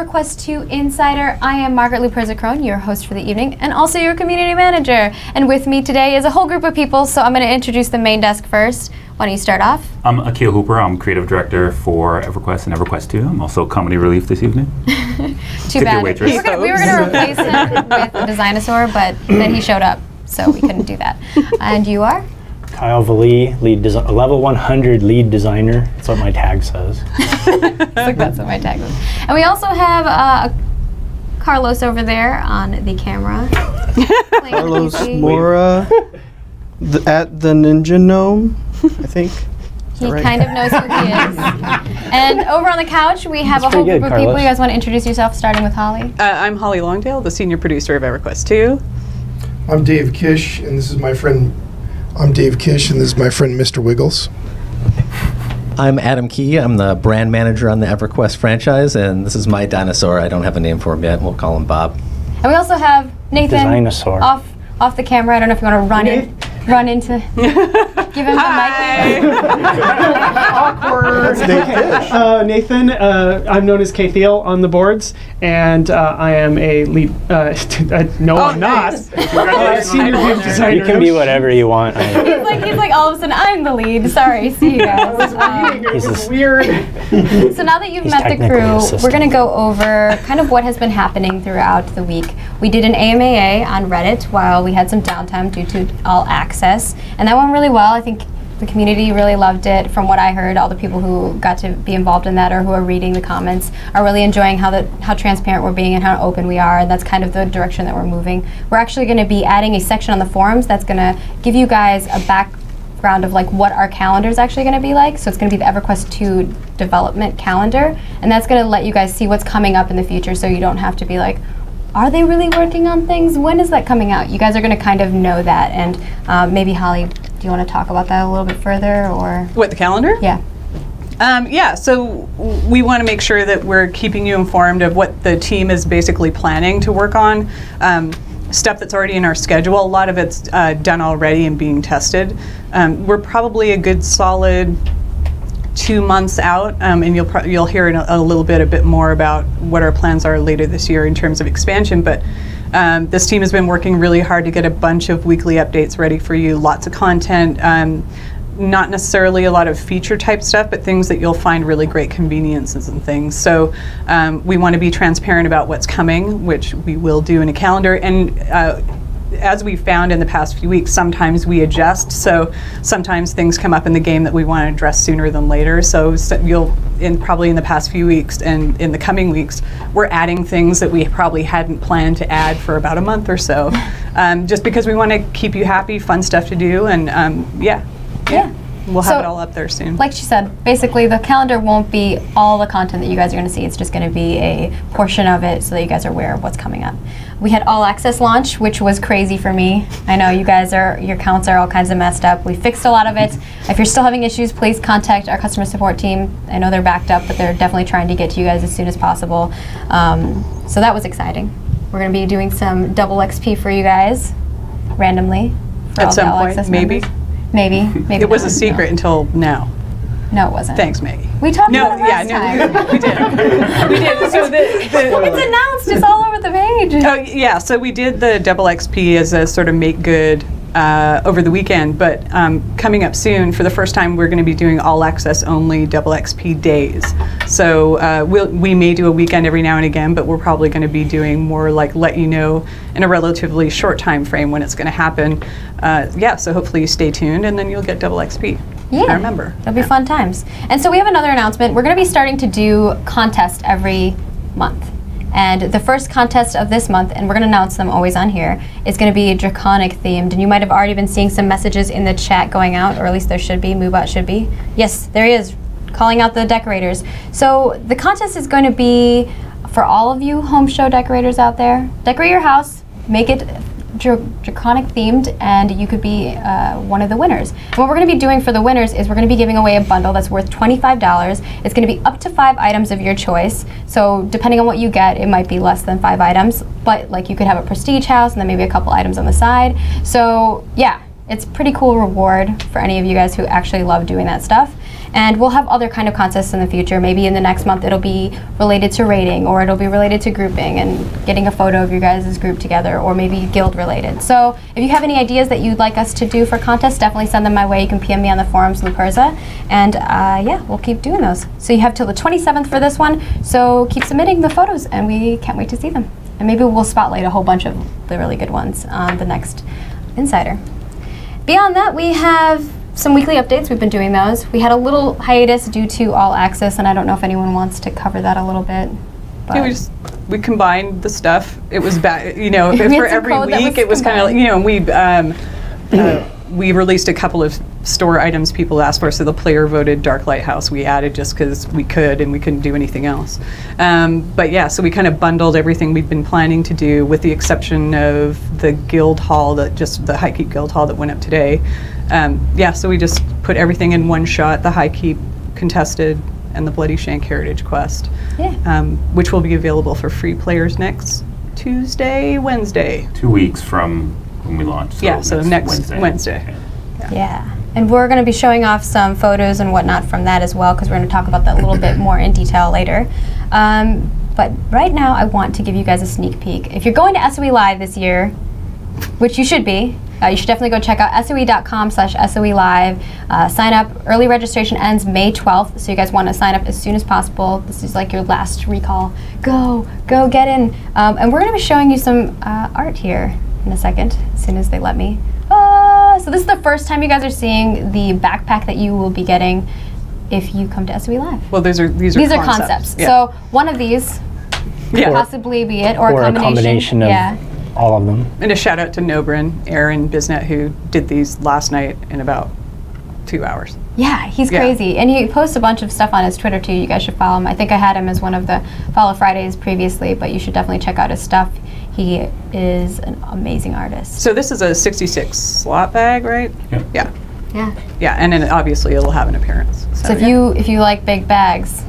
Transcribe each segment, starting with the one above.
to the EverQuest 2 Insider. I am Margaret Luperza your host for the evening, and also your community manager. And with me today is a whole group of people, so I'm going to introduce the main desk first. Why don't you start off? I'm Akil Hooper. I'm creative director for EverQuest and EverQuest 2. I'm also comedy relief this evening. Too bad. We were going to replace him with a dinosaur, but then he showed up, so we couldn't do that. And you are? Kyle Vallée, lead desi- level 100 lead designer. That's what my tag says. like that's what my tag says. And we also have uh, Carlos over there on the camera. Carlos Mora the, at the Ninja Gnome, I think. He right? kind of knows who he is. and over on the couch, we have That's a whole group of people. You guys want to introduce yourself, starting with Holly? Uh, I'm Holly Longdale, the senior producer of EverQuest 2. I'm Dave Kish, and this is my friend I'm Dave Kish, and this is my friend Mr. Wiggles. I'm Adam Key. I'm the brand manager on the EverQuest franchise, and this is my dinosaur. I don't have a name for him yet. We'll call him Bob. And we also have Nathan Dinosaur. off off the camera. I don't know if you want to run in run into, give him Hi. the mic. Awkward. Nathan. Uh, Nathan, uh, I'm known as Kaitheel on the boards, and uh, I am a lead. Uh, no, oh, I'm not. Senior game designer. You can be whatever you want. he's like he's like all of a sudden I'm the lead. Sorry, see you guys. Um, he's weird. so now that you've met the crew, we're gonna go over kind of what has been happening throughout the week. We did an AMAA on Reddit while we had some downtime due to all access access. And that went really well. I think the community really loved it. From what I heard, all the people who got to be involved in that or who are reading the comments are really enjoying how the how transparent we're being and how open we are. And that's kind of the direction that we're moving. We're actually going to be adding a section on the forums that's going to give you guys a background of like what our calendar is actually going to be like. So it's going to be the EverQuest 2 development calendar, and that's going to let you guys see what's coming up in the future, so you don't have to be like, are they really working on things? When is that coming out? You guys are going to kind of know that, and uh, maybe Holly, do you want to talk about that a little bit further, or what the calendar? Yeah. Um, yeah, so we want to make sure that we're keeping you informed of what the team is basically planning to work on. Um, stuff that's already in our schedule. A lot of it's uh, done already and being tested. Um, we're probably a good solid two months out, um, and you'll pro- you'll hear a, a, little bit a bit more about what our plans are later this year in terms of expansion. But um, this team has been working really hard to get a bunch of weekly updates ready for you. Lots of content. Um, not necessarily a lot of feature type stuff, but things that you'll find really great conveniences and things. So um, we want to be transparent about what's coming, which we will do in a calendar. And uh, as we've found in the past few weeks, sometimes we adjust. So sometimes things come up in the game that we want to address sooner than later. So, so you'll, in probably in the past few weeks and in the coming weeks, we're adding things that we probably hadn't planned to add for about a month or so, um, just because we want to keep you happy, fun stuff to do, and um, yeah. yeah. We'll have so, it all up there soon. Like she said, basically the calendar won't be all the content that you guys are going to see. It's just going to be a portion of it so that you guys are aware of what's coming up. We had all access launch, which was crazy for me. I know you guys are, your counts are all kinds of messed up. We fixed a lot of it. If you're still having issues, please contact our customer support team. I know they're backed up, but they're definitely trying to get to you guys as soon as possible. Um, so that was exciting. We're going to be doing some double XP for you guys randomly. At some point, maybe. Members. Maybe. Maybe. It was a secret no. until now. No, it wasn't. Thanks, Maggie. We talked no, about it last yeah, time. No, we did. we did. So the, the it's announced. It's all over the page. Oh yeah. So we did the double XP as a sort of make good uh, over the weekend, but um, coming up soon, for the first time, we're going to be doing all access only double XP days. So uh, we'll, we may do a weekend every now and again, but we're probably going to be doing more like let you know in a relatively short time frame when it's going to happen. Uh, yeah, so hopefully you stay tuned and then you'll get double XP. Yeah, I remember. That'll be fun times. And so we have another announcement. We're going to be starting to do contest every month. And the first contest of this month, and we're going to announce them always on here, is going to be draconic themed. And you might have already been seeing some messages in the chat going out, or at least there should be. Moobot should be. Yes, there he is, calling out the decorators. So the contest is going to be for all of you home show decorators out there. Decorate your house, make it draconic themed and you could be uh, one of the winners. And what we're going to be doing for the winners is we're going to be giving away a bundle that's worth $25. It's going to be up to five items of your choice. So depending on what you get, it might be less than five items, but like you could have a prestige house and then maybe a couple items on the side. So yeah, It's pretty cool reward for any of you guys who actually love doing that stuff. And we'll have other kind of contests in the future. Maybe in the next month it'll be related to rating or it'll be related to grouping and getting a photo of your guys' group together or maybe guild related. So if you have any ideas that you'd like us to do for contests, definitely send them my way. You can PM me on the forums, Luperza. And uh, yeah, we'll keep doing those. So you have till the 27th for this one. So keep submitting the photos and we can't wait to see them. And maybe we'll spotlight a whole bunch of the really good ones on the next Insider. Beyond that, we have some weekly updates. We've been doing those. We had a little hiatus due to All Access, and I don't know if anyone wants to cover that a little bit. Yeah, we just we combined the stuff. It was bad, you know, for every week. was It was kind of, combined. you know, we um, uh, we released a couple of store items people asked for. So the player voted Dark Lighthouse. We added just because we could and we couldn't do anything else. Um, but yeah, so we kind of bundled everything we've been planning to do, with the exception of the guild hall that just the High Keep Guild hall that went up today. Um, yeah, so we just put everything in one shot. The High Keep contested and the Bloody Shank Heritage Quest Yeah. um, which will be available for free players next Tuesday, Wednesday. Two weeks from when we launch. So Yeah, so next Wednesday. Okay. Yeah. And we're going to be showing off some photos and whatnot from that as well, because we're going to talk about that a little bit more in detail later. Um, but right now, I want to give you guys a sneak peek. If you're going to SOE Live this year, which you should be, uh, you should definitely go check out soe.com slash SOE Live. Uh, sign up. Early registration ends May 12th, so you guys want to sign up as soon as possible. This is like your last recall. Go, go get in. Um, and we're going to be showing you some uh, art here in a second, as soon as they let me. Ah, so this is the first time you guys are seeing the backpack that you will be getting if you come to SOE Live. Well, these are these are These are concepts. Yeah. So one of these yeah. could possibly be it, or, or a combination. of yeah. all of them. and a shout out to Nobrin, Aaron Bisnet, who did these last night in about two hours. Yeah, he's Yeah. crazy. And he posts a bunch of stuff on his Twitter too. You guys should follow him. I think I had him as one of the Follow Fridays previously, but you should definitely check out his stuff. He is an amazing artist. So this is a 66 slot bag, right? Yep. Yeah. Yeah. Yeah, and then obviously it'll have an appearance. So, So if yeah. you if you like big bags,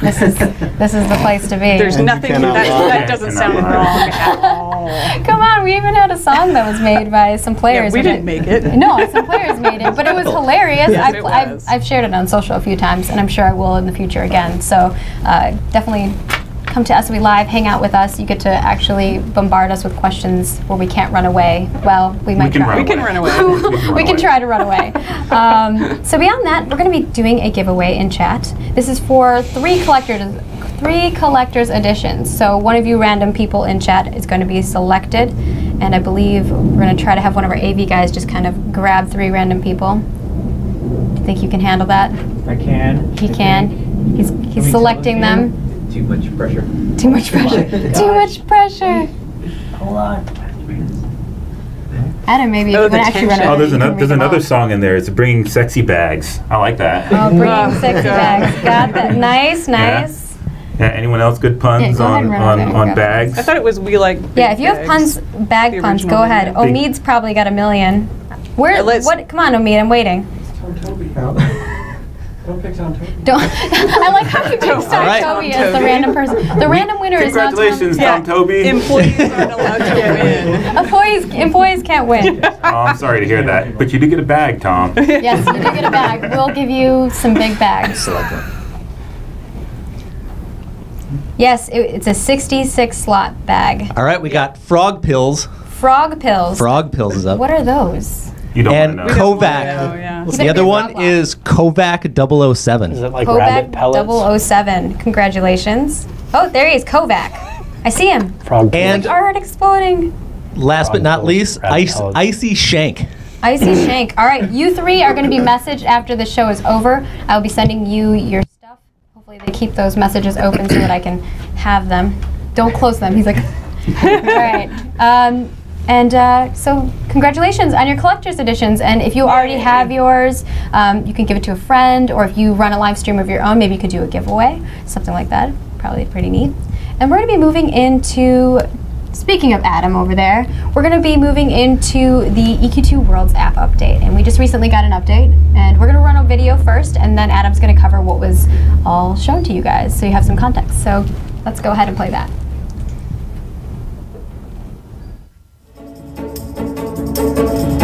this is this is the place to be. there's And nothing that, that doesn't sound lie. wrong at all. Come on, we even had a song that was made by some Yeah, players. we didn't make it. No, some players made it, but it was hilarious. Yes, I've, it I've. I've shared it on social a few times, and I'm sure I will in the future again. So uh, definitely come to SOE Live, hang out with us. You get to actually bombard us with questions where we can't run away. Well, we might can try. run We can run away. we can try to run away. Um, so beyond that, we're going to be doing a giveaway in chat. This is for three collectors, three collectors editions. So one of you random people in chat is going to be selected, and I believe we're going to try to have one of our AV guys just kind of grab three random people. Do you think you can handle that? I can. He can. He's he's selecting them. Too much pressure. Too much pressure. Too much pressure. Hold on. Adam, maybe if Oh, you the want to actually run tension. away. Oh, there's, you ano- can there's another all. song in there. It's bringing sexy bags. I like that. Oh, bringing Oh, sexy bags. Got that. Nice, nice. Yeah, anyone else good puns Yeah, go on on, on bags? I thought it was we like. Yeah, if you have bags. puns, bag puns, go ahead. one, Omid's probably got a million. Where? What? Come on, Omid, I'm waiting. Don't pick on Toby. Don't. I like how you picked Tom right. Toby Tom as the Toby. random person. The random winner is not Tom. Congratulations, Tom Toby. Employees aren't allowed to win. Employees, employees can't win. oh, I'm sorry to hear that, but you did get a bag, Tom. yes, you do get a bag. We'll give you some big bags. Select one. Yes, it, it's a 66 slot bag. All right, we got frog pills. Frog pills. Frog pills is up. What are those? You don't and want to know. Kovac. Oh, yeah. The other one frog is Kovac 007. Is it like rabbit Kovac pellets? 007. Congratulations. Oh, there he is, Kovac. I see him. Frog And- pellets. Art exploding. Last but not least, rabbit ice. Icy Shank. Icy Shank. All right, you three are going to be messaged after the show is over. I'll be sending you your stuff. Hopefully, they keep those messages open so that I can have them. Don't close them. He's like, all right. Um, and uh, so, congratulations on your collector's editions. And if you already have yours, um, you can give it to a friend, or if you run a live stream of your own, maybe you could do a giveaway, something like that. Probably pretty neat. And we're going to be moving into Speaking of Adam over there, we're going to be moving into the EQ2 Worlds app update. And we just recently got an update. And we're going to run a video first, and then Adam's going to cover what was all shown to you guys so you have some context. So let's go ahead and play that. And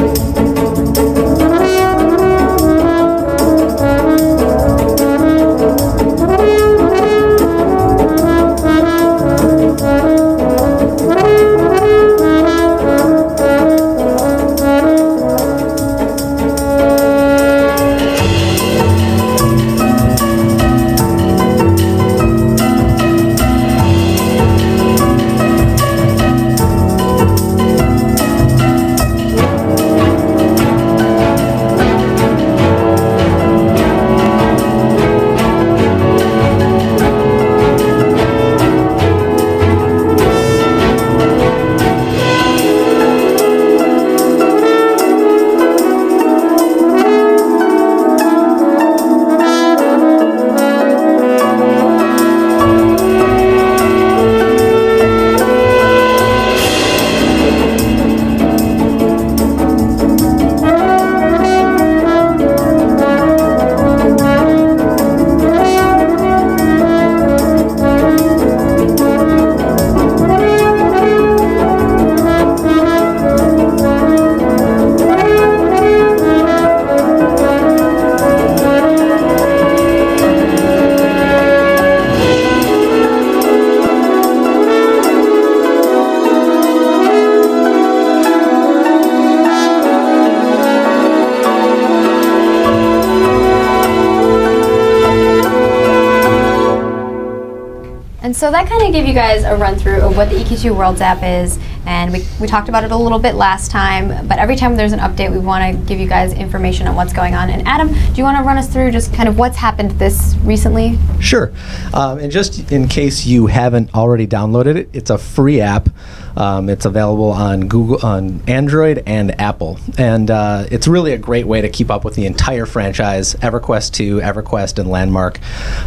so that kind of gave you guys a run through of what the EQ2 Worlds app is, and we, we talked about it a little bit last time, but every time there's an update, we want to give you guys information on what's going on. And Adam, do you want to run us through just kind of what's happened this recently? Sure. Um, and just in case you haven't already downloaded it, it's a free app. Um, it's available on Google, on Android and Apple, and uh, it's really a great way to keep up with the entire franchise. EverQuest 2, EverQuest, and Landmark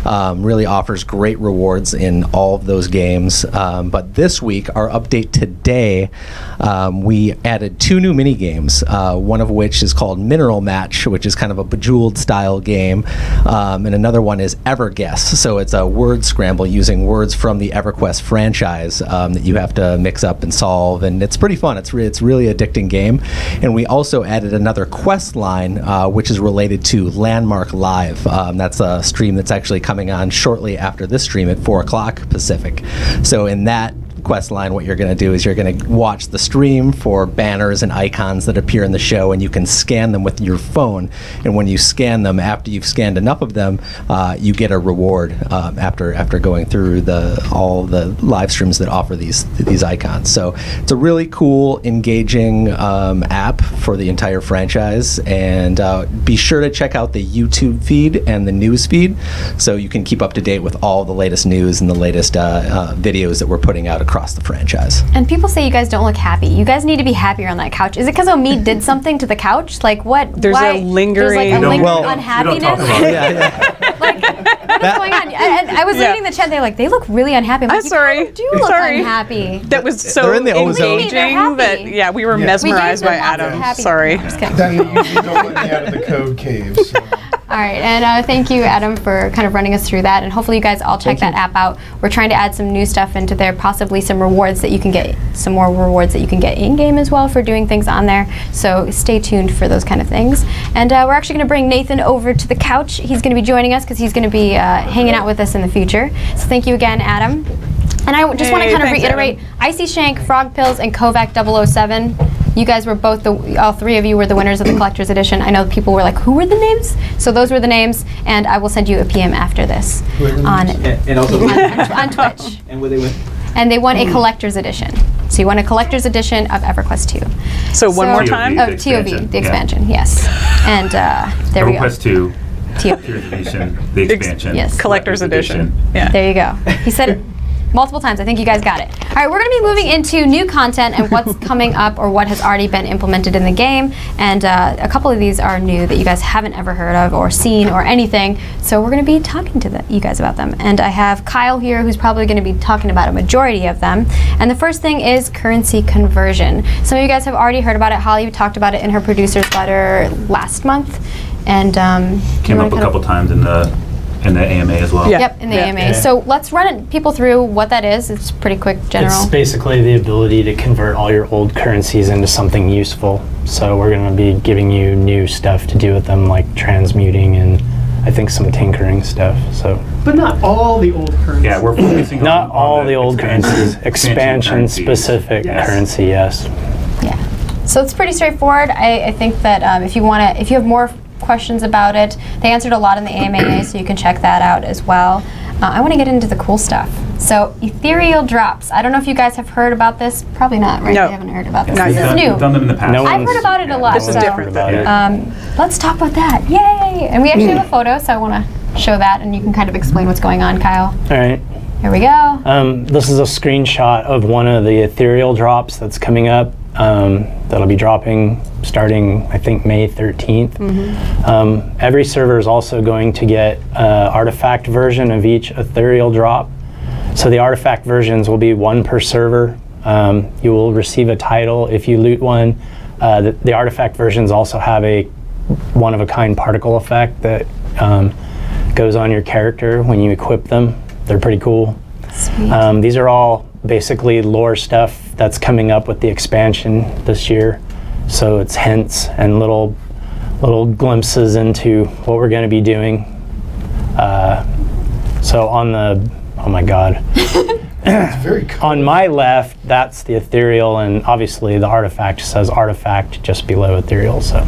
um, really offers great rewards in all of those games. Um, but this week, our update today, um, we added two new mini games. Uh, one of which is called Mineral Match, which is kind of a Bejeweled style game, um, and another one is EverGuess. So it's a word scramble using words from the EverQuest franchise um, that you have to mix up and solve, and it's pretty fun. It's re- it's really addicting game, and we also added another quest line uh, which is related to Landmark Live. Um, that's a stream that's actually coming on shortly after this stream at four o'clock Pacific. So in that quest line, what you're going to do is you're going to watch the stream for banners and icons that appear in the show, and you can scan them with your phone. And when you scan them, after you've scanned enough of them, uh, you get a reward um, after after going through the all the live streams that offer these these icons. So it's a really cool, engaging um, app for the entire franchise. And uh, be sure to check out the YouTube feed and the news feed, so you can keep up to date with all the latest news and the latest uh, uh, videos that we're putting out across the franchise. And people say you guys don't look happy. You guys need to be happier on that couch. Is it because Omid did something to the couch? Like what? There's a why, There's like lingering- a lingering well, unhappiness. talk about it. yeah, yeah. like what's going on? And, and I was Yeah. reading the chat. They're like, they look really unhappy. I'm, I'm like, you sorry. do look Sorry. unhappy. That was so They're in the ozone. engaging They're happy. that yeah, we were Yeah. mesmerized we by gave them lots of Adam. Sorry. I'm just kidding. Then they usually don't let me out of the code cave. So. All right, and uh, thank you, Adam, for kind of running us through that. And hopefully, you guys all check that app out. We're trying to add some new stuff into there, possibly some rewards that you can get, some more rewards that you can get in game as well for doing things on there. So stay tuned for those kind of things. And uh, we're actually going to bring Nathan over to the couch. He's going to be joining us because he's going to be uh, hanging out with us in the future. So thank you again, Adam. And I just want to kind of thanks, reiterate Icy Shank, Frog Pills, and Kovac 007. You guys were both the, all three of you were the winners of the collector's edition. I know people were like, who were the names? So those were the names, and I will send you a PM after this on, And, and also, on, on Twitch. and what they win. And they won a collector's edition. So you won a collector's edition of EverQuest 2. So one more time. Of The TOV, expansion, the yeah. expansion, yes. And uh, there we go. EverQuest 2, TOV. Tears Edition, the expansion. yes. Collector's edition. Yeah. There you go. He said it multiple times. I think you guys got it. All right, we're going to be moving into new content and what's coming up or what has already been implemented in the game. And uh, a couple of these are new that you guys haven't ever heard of or seen or anything. So we're going to be talking to the, you guys about them. And I have Kyle here who's probably going to be talking about a majority of them. And the first thing is currency conversion. Some of you guys have already heard about it. Holly talked about it in her producer's letter last month. And um, Came up a kind of- couple times in the in the AMA as well. Yeah. Yep, in the Yeah. AMA. Yeah. So let's run it, people through what that is. It's pretty quick, general. It's basically the ability to convert all your old currencies into something useful. So we're going to be giving you new stuff to do with them, like transmuting and I think some tinkering stuff. So But not all the old currency. Yeah, we're focusing not on, all on the old expansion- currencies, expansion currencies. specific Yes. currency. Yes. yeah. So it's pretty straightforward. I, I think that um, if you want to, if you have more questions about it, they answered a lot in the AMA, so you can check that out as well. Uh, I want to get into the cool stuff. So ethereal drops. I don't know if you guys have heard about this. Probably not, right? No. You haven't heard about this. Not this yet. is new. done, them in the past. No I've heard about it a yeah, lot. no one's so, different about than it. Um, let's talk about that. Yay! And we actually have a photo, so I want to show that, and you can kind of explain what's going on, Kyle. All right. Here we go. Um, this is a screenshot of one of the ethereal drops that's coming up. Um, that'll be dropping starting, I think, May 13th. Um, every server is also going to get uh, artifact version of each ethereal drop. So the artifact versions will be one per server. Um, you will receive a title if you loot one. Uh, the, the artifact versions also have a one of a kind particle effect that um, goes on your character when you equip them. They're pretty cool. Um, these are all basically lore stuff that's coming up with the expansion this year. So it's hints and little little glimpses into what we're going to be doing. Uh, so on the oh my god, very cool. on my left that's the ethereal, and obviously the artifact says artifact just below ethereal. So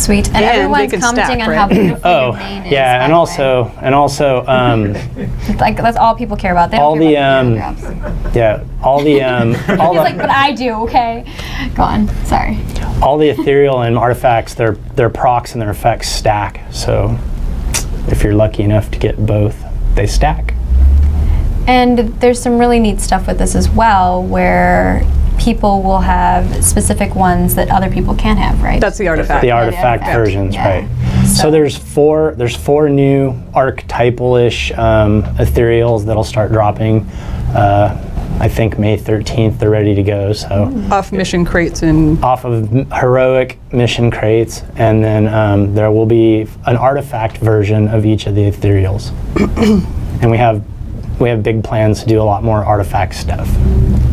Sweet. And, And they everyone's can commenting stack, on how right? beautiful Oh, your mane is. yeah, and the way. also and also um, like that's all people care about. They don't all care the about um, yeah, all the um, all He's the like, but I do. Okay, go on. Sorry. all the ethereal and artifacts, their their procs and their effects stack. So if you're lucky enough to get both, they stack. And there's some really neat stuff with this as well, where people will have specific ones that other people can't have, right? That's the artifact. The Yeah, artifact artifact, versions, yeah. right? So, So- there's four there's four new archetypal-ish um, ethereals that'll start dropping. Uh, I think May 13th they're ready to go. So Off mission crates and off of heroic mission crates, and then um, there will be an artifact version of each of the ethereals. and we have we have big plans to do a lot more artifact stuff.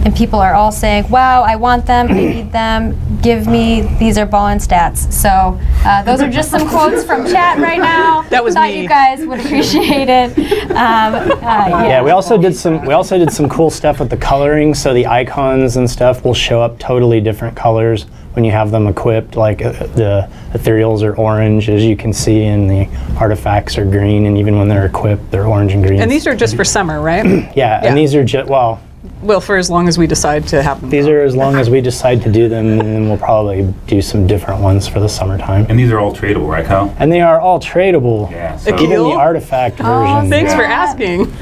and people are all saying, "Wow, I want them. I need them. Give me these are ballin' stats." So uh, those are just some quotes from chat right now. That was Thought me. you guys would appreciate it. Um, uh, yeah. Yeah, we also did some we also did some cool stuff with the coloring. So the icons and stuff will show up totally different colors when you have them equipped. Like uh, the ethereals are orange, as you can see, and the artifacts are green. And even when they're equipped, they're orange and green. and these are just for summer, right? yeah, yeah. and these are just well, well, for as long as we decide to have them. these are as long as we decide to do them, and then we'll probably do some different ones for the summertime. And these are all tradable, right, Kyle? And they are all tradable. Yeah. So Even the Cool. artifact Oh, version. Thanks for asking.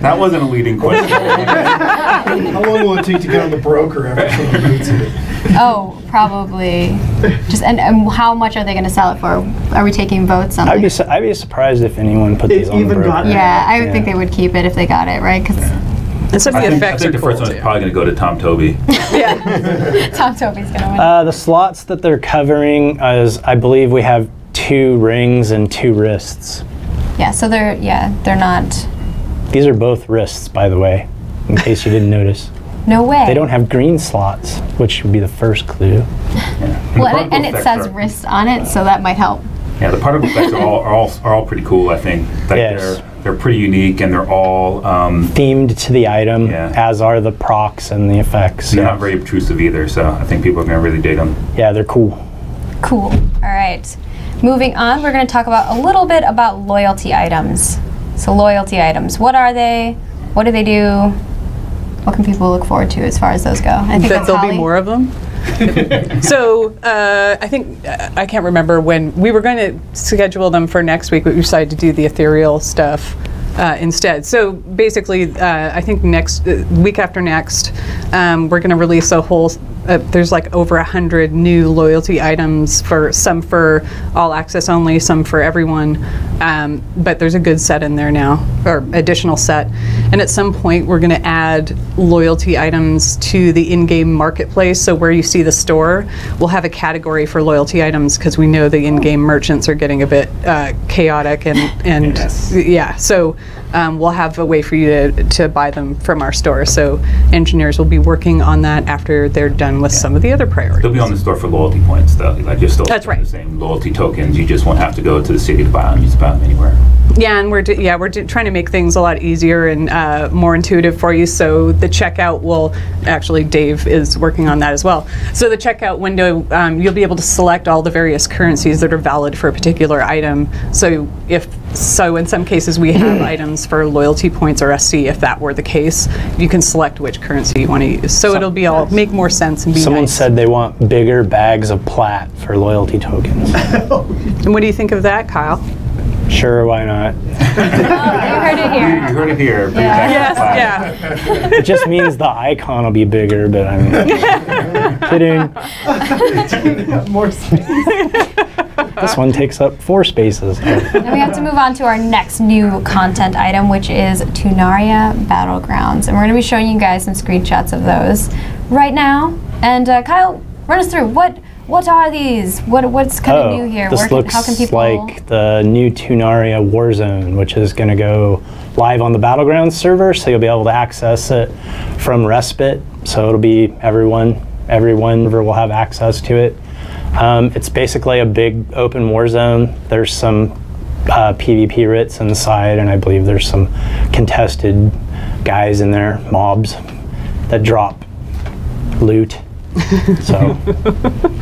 that wasn't a leading question. How long will it take to get on the broker after someone reads it? Oh, probably. Just and, and how much are they going to sell it for? Are we taking votes on? I'd be su- I'd be surprised if anyone put It these on the broker. yeah, I would Yeah. think they would keep it if they got it right because And some of I the think, I think are the cool first one is too. probably going to go to Tom Toby. Yeah. Tom Toby's going to win. Uh, the slots that they're covering is, I believe, we have two rings and two wrists. yeah, so they're yeah they're not. These are both wrists, by the way, in case you didn't notice. No way. They don't have green slots, which would be the first clue. Yeah. Well, the and, and it says effects are- wrists on it, so that might help. Yeah, the particle effects are all, are all are all pretty cool. I think like Yes. they're they're pretty unique and they're all um, Themed to the item, Yeah. as are the procs and the effects. they're Yeah, not very obtrusive either. So I think people are going to really dig them. yeah they're cool. Cool. All right. Moving on, we're going to talk about a little bit about loyalty items. So loyalty items, what are they? What do they do? What can people look forward to as far as those go? I think that there'll Holly. be more of them. so uh, I think uh, I can't remember when we were going to schedule them for next week, but we decided to do the ethereal stuff. Uh, instead, so basically, uh, I think next uh, week after next, um, we're going to release a whole. Uh, there's like over a hundred new loyalty items for some for all access only, some for everyone. Um, but there's a good set in there now, or additional set. And at some point, we're going to add loyalty items to the in-game marketplace. So where you see the store, we'll have a category for loyalty items because we know the in-game merchants are getting a bit uh, chaotic and and Yes. yeah. So um, we'll have a way for you to to buy them from our store. So engineers will be working on that after they're done with some of the other priorities. They'll be on the store for loyalty points though. Like you're still That's right. the same loyalty tokens. You just won't have to go to the city to buy them. You just buy them anywhere. Yeah, and we're do- yeah we're do- trying to make things a lot easier and uh, more intuitive for you. So the checkout will actually Dave is working on that as well. So the checkout window um, you'll be able to select all the various currencies that are valid for a particular item. So if so, in some cases we have hmm. items for loyalty points or SC. If that were the case, you can select which currency you want to use. So it'll be all make more sense and be Someone nice. said they want bigger bags of plat for loyalty tokens. And what do you think of that, Kyle? sure, why not? Oh, you heard it here. You heard it here. Yeah. Yes, supply. yeah. It just means the icon will be bigger, but I mean, kidding. More space. This one takes up four spaces. Then we have to move on to our next new content item, which is Tunaria Battlegrounds. And we're going to be showing you guys some screenshots of those right now. And uh, Kyle, run us through what what are these? What what's kind of new here? Oh, this Where can, looks how can people? like the new Tunaria Warzone, which is going to go live on the Battlegrounds server, so you'll be able to access it from Respite. So it'll be everyone, everyone will have access to it. Um, it's basically a big open war zone. There's some uh, PvP writs inside, and I believe there's some contested guys in there, mobs that drop loot So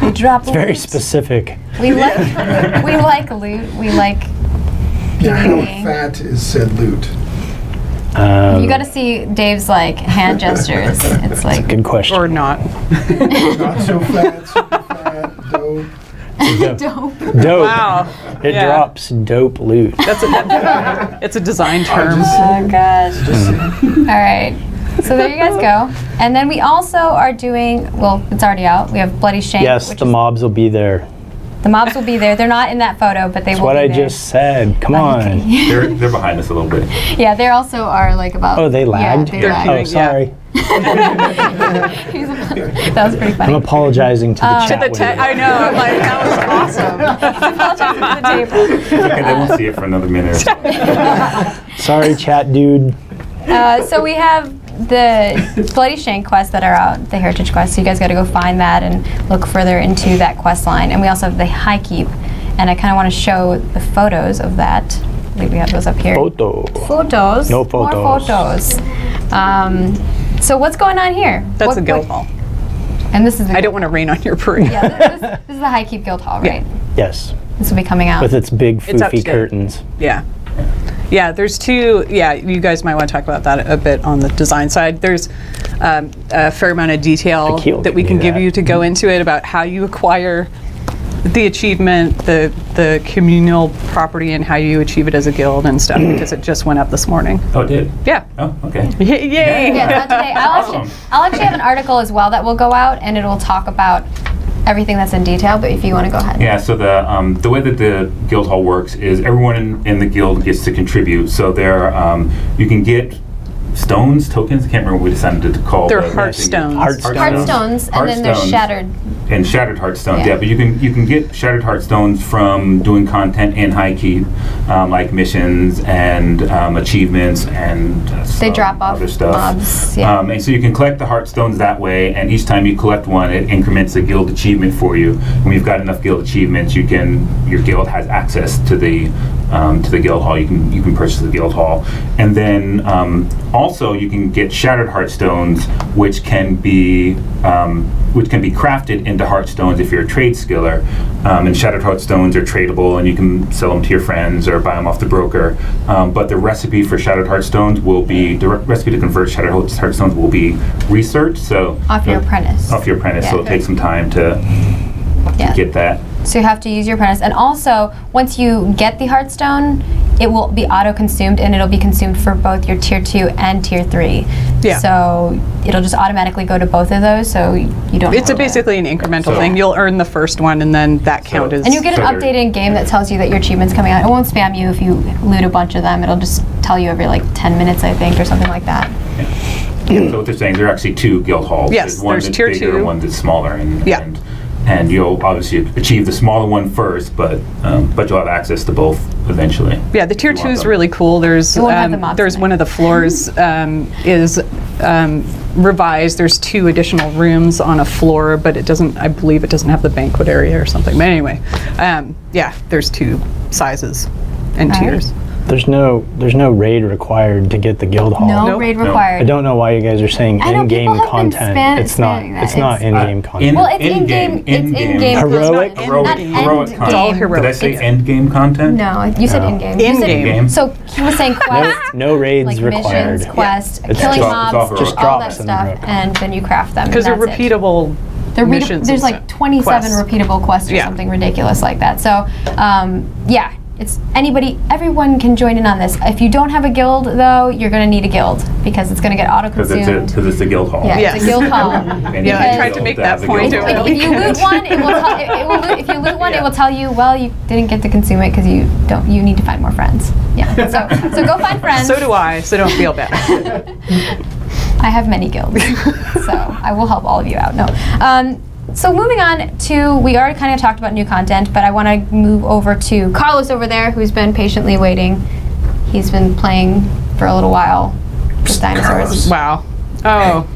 They drop it's very specific. We like we like loot. We like Yeah, how fat is said loot? Um, You got to see Dave's like hand gestures. It's like Good question. Or not. Not so fat, super fat, dope. dope. Dope. Wow. It Yeah. drops dope loot. That's a, that's, it's a design oh, term. Oh gosh. All right. So there you guys go. And then we also are doing. Well, it's already out. We have Bloody Shank. Yes, the is- mobs will be there. The mobs will be there. They're not in that photo, but they That's will what be I there. just said. Come on. They're, they're behind us a little bit. Yeah, they also are like about. Oh, they lagged? Yeah, they They're lagged. oh, queuing, yeah. sorry. that was pretty funny. I'm apologizing to the Um, chat. The te- I know. I'm like, that was awesome. to the table. Okay, they won't see it for another minute. Sorry, chat dude. Uh, so we have the Bloody Shank quests that are out, the Heritage quest. So you guys got to go find that and look further into that quest line. And we also have the High Keep, and I kind of want to show the photos of that. I believe we have those up here. Photo. Photos. No photos. More photos. photos. Um, so what's going on here? That's What- a guild hall. And this is the I don't want to rain on your parade. Yeah, this, this is the High Keep Guild Hall, right? Yes, This will be coming out. with its big It's foofy to date. curtains. Yeah. Yeah, there's two. Yeah, you guys might want to talk about that a bit on the design side. There's um, a fair amount of detail Akil that we can can give that. you to go into it about how you acquire the achievement, the the communal property, and how you achieve it as a guild and stuff. because it just went up this morning. Oh, it did? Yeah. Oh, okay. Yay! Yeah, it's not today. I'll actually, I'll actually have an article as well that will go out, and it will talk about everything that's in detail. But if you want to go ahead, Yeah, so the um, the way that the guild hall works is everyone in, in the guild gets to contribute. So there, um, you can get stones, tokens. I can't remember what we decided to call. They're the- the- heartstones. Heartstones. Heartstones, and then there's Heartstones. shattered. and shattered heartstones. Yeah. Yeah. but you can you can get shattered heartstones from doing content in High Keep, um, like missions and um, achievements and uh, They drop off other stuff. mobs, yeah. Um, and so you can collect the heartstones that way, and each time you collect one, it increments a guild achievement for you. When you've got enough guild achievements, you can your guild has access to the um, to the guild hall. You can you can purchase the guild hall, and then um, also you can get shattered heartstones, which can be um, which can be crafted into heartstones if you're a trade skiller. Um, and shattered heartstones are tradable, and you can sell them to your friends or buy them off the broker. Um, but the recipe for shattered heartstones will be the re- recipe to convert shattered heart- heartstones will be researched. So Off your uh, apprentice. Off your apprentice. So it'll take some time to Yeah. get that. So you have to use your apprentice, and also once you get the heartstone, it will be auto-consumed, and it'll be consumed for both your tier two and tier three. Yeah. So it'll just automatically go to both of those, so you don't. It's a have to- basically an incremental So- thing. You'll earn the first one, and then that count is. And you get an So update in game that tells you that your achievement's coming out. It won't spam you if you loot a bunch of them. It'll just tell you every like 10 minutes, I think, or something like that. So what they're saying, there are actually two guild halls. Yes, one there's that's tier bigger, two. one that's smaller, and Yeah. and, and you'll obviously achieve the smaller one first, but um, but you'll have access to both eventually. Yeah, the tier two is them. really cool. There's It won't have um, the there's one of the floors um, is um, revised. There's two additional rooms on a floor, but it doesn't. I believe it doesn't have the banquet area or something. But anyway, um, yeah, there's two sizes and All right. Tiers. There's no there's no raid required to get the guild hall. No Nope. raid required. I don't know why you guys are saying in-game people have been content. span- it's not. spanning. It's not in-game Uh, content. in- Well, it's in-game- in-game- it's in-game. in-game. Heroic? Not Heroic, heroic end content. All heroic. Did I say It's- end game content? No, you said No. in-game. In-game. So he was saying no, quest, no raids like required. missions, quest, It's killing it's mobs, heroic. Just all that drops in the stuff, and then you craft them. Because they're repeatable They're there's like 27 Quests. repeatable quests or Yeah. something ridiculous like that. So, um, yeah, it's anybody, everyone can join in on this. If you don't have a guild, though, you're going to need a guild because it's going to get auto Because it's, a- consumed. 'cause it's a guild hall. Yeah, Yes. it's a guild hall. And you Yeah, I need tried to guild make have that the point guild over hall. Like if you loot one, it will tell. It, it will loot, if you loot one, it will tell you. Well, you didn't get to consume it because you don't. You need to find more friends. Yeah. So so go find friends. So do I. So don't feel bad. I have many guilds, so I will help all of you out. No. Um, so moving on to, we already kind of talked about new content, but I want to move over to Carlos over there, who's been patiently waiting. He's been playing for a little while with dinosaurs. wow. Oh.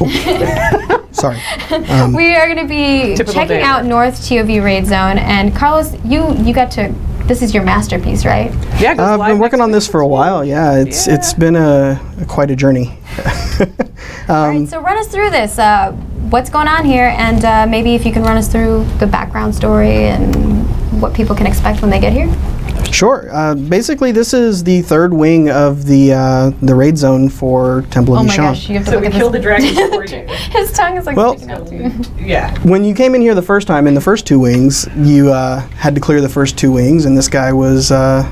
Sorry. We are going to be Typical checking Dave. out North TOV Raid Zone, and Carlos, you you got to. This is your masterpiece, right? Yeah. it goes I've been working on this for a while. Yeah, it's it's Yeah. been a, quite a journey. All right, so run us through this. Uh, what's going on here, and uh, maybe if you can run us through the background story and what people can expect when they get here. Sure. Uh, basically, this is the third wing of the uh, the raid zone for Temple of Oh my Veeshan. gosh, you have to So look we at killed the this. dragons before. His tongue is like Well- sticking out too. Yeah. When you came in here the first time in the first two wings, you uh, had to clear the first two wings, and this guy was uh,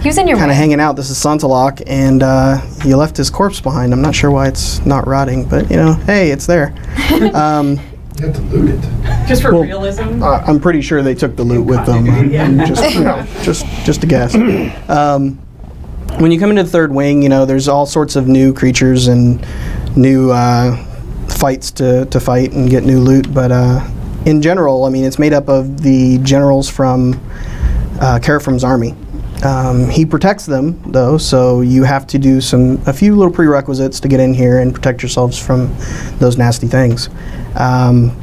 He was in your kind of hanging out. This is Santalok, and uh, he left his corpse behind. I'm not sure why it's not rotting, but you know, hey, it's there. um, You have to loot it. Just for Well, realism. uh, I'm pretty sure they took the loot with them. Yeah. Just, you know, just, just a guess. Um, when you come into the third wing, you know there's all sorts of new creatures and new uh, fights to, to fight and get new loot. But uh, in general, I mean, it's made up of the generals from uh, Kerafyrm's army. Um, he protects them though, so you have to do some a few little prerequisites to get in here and protect yourselves from those nasty things. Um,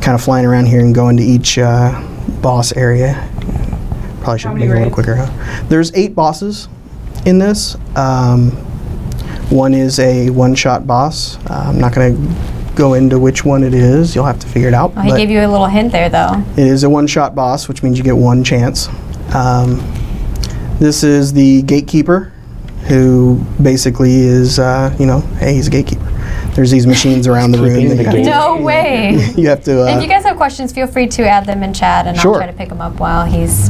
kind of flying around here and going to each uh, boss area. Probably should it a little quicker. Huh? There's eight bosses in this. Um, one is a one-shot boss. Uh, I'm not going to go into which one it is. You'll have to figure it out. Oh, he gave you a little hint there, though. it is a one-shot boss, which means you get one chance. Um, this is the gatekeeper, who basically is, uh, you know, hey, he's a gatekeeper. There's these machines around the room. Keeping the you, have to- gate. No way. you have to. Uh, if you guys have questions, feel free to add them in chat, and Sure. I'll try to pick them up while he's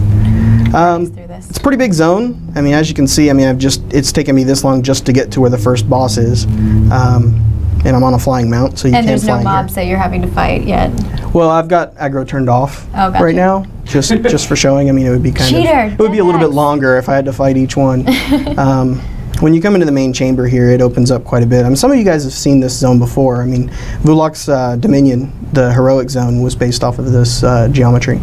um, through this. It's a pretty big zone. I mean, as you can see, I mean, I've just it's taken me this long just to get to where the first boss is, um, and I'm on a flying mount, so you And can't And there's fly no mobs that you're having to fight yet. Well, I've got aggro turned off Oh, gotcha. right now, just just for showing. I mean, it would be kind Cheater, of it would be a little bit longer if I had to fight each one. um, when you come into the main chamber here, it opens up quite a bit. I mean, some of you guys have seen this zone before. I mean, Vulok's uh, Dominion, the heroic zone, was based off of this uh, geometry.